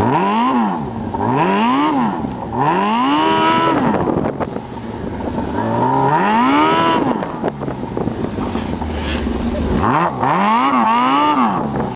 Ah, ah.